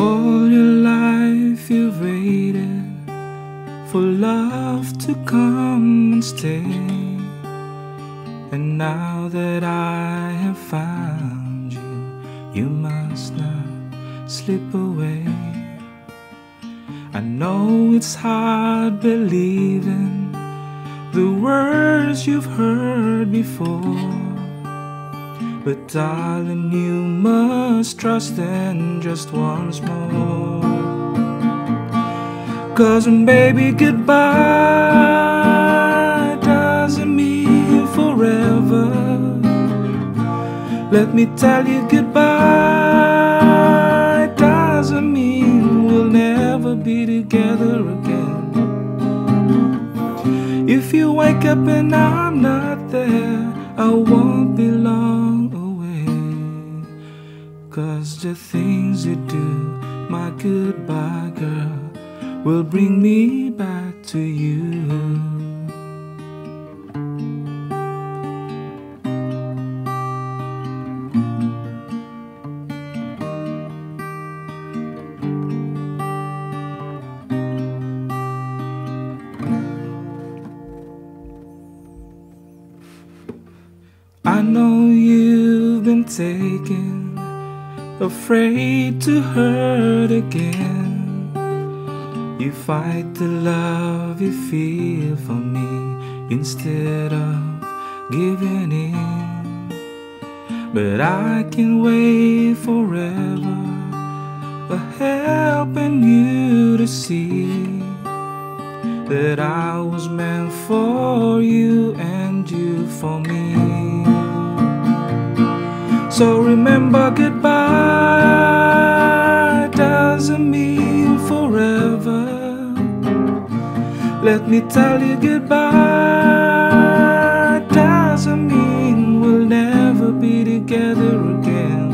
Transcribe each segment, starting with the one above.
All your life you've waited for love to come and stay. And now that I have found you, you must not slip away. I know it's hard believing the words you've heard before. But darling, you must trust in just once more. Cause baby goodbye doesn't mean forever. Let me tell you goodbye doesn't mean we'll never be together again. If you wake up and I'm not there, I won't be long. Cause the things you do, my goodbye girl, will bring me back to you. I know you've been taken, afraid to hurt again. You fight the love you feel for me instead of giving in. But I can wait forever, for helping you to see that I was meant for you and you for me. So remember, goodbye doesn't mean forever. Let me tell you, goodbye doesn't mean we'll never be together again.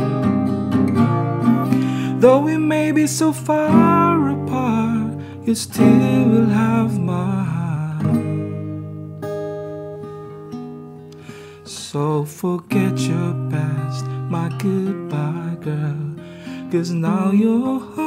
Though we may be so far apart, you still will have my heart. So forget your past, my goodbye girl. Cause now you're home.